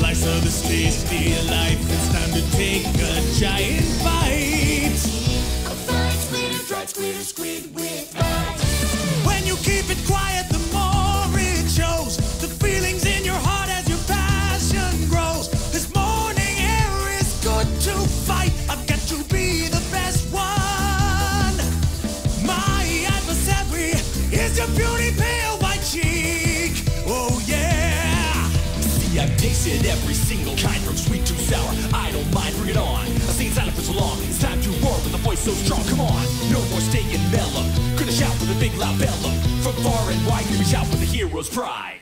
slice of this tasty life. It's time to take a giant bite. A fine squid, a dried squid, a squid with bites. When you keep it quiet, the more it shows. The feelings in your heart as your passion grows. This morning air is good to fight. I've got to be the best one. My adversary is your beauty Every single kind from sweet to sour. I don't mind, bring it on. I've seen silent for so long. It's time to roar with a voice so strong. Come on, no more staying mellow. Gonna shout with a big loud bellow. From far and wide, we shout with a hero's pride.